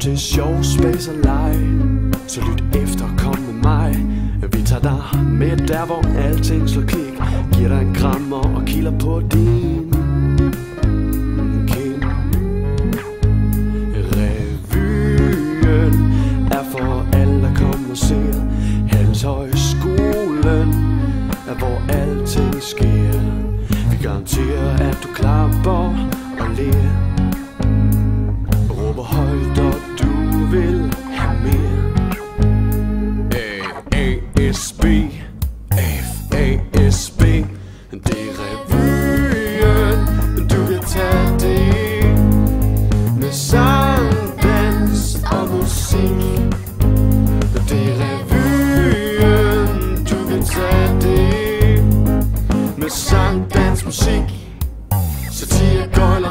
til sjov, space og leg. Så lyt efter, kom med mig. Vi tager dig med der, hvor alting slår klik. Giver dig en krammer og kilder på din kind. Revyen er for alle, der kommer og ser. Handelshøjskolen er, hvor alting sker. Vi garanterer, at du klapper sang, dans, musik. Satire, gøjl